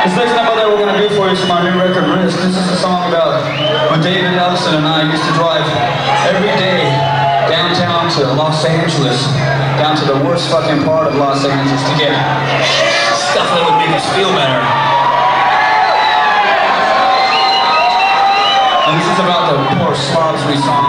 This next number that we're going to do for you is my new record, Risk. This is a song about when David Ellefson and I used to drive every day downtown to Los Angeles, down to the worst fucking part of Los Angeles to get stuff that would make us feel better. And this is about the poor slobs we saw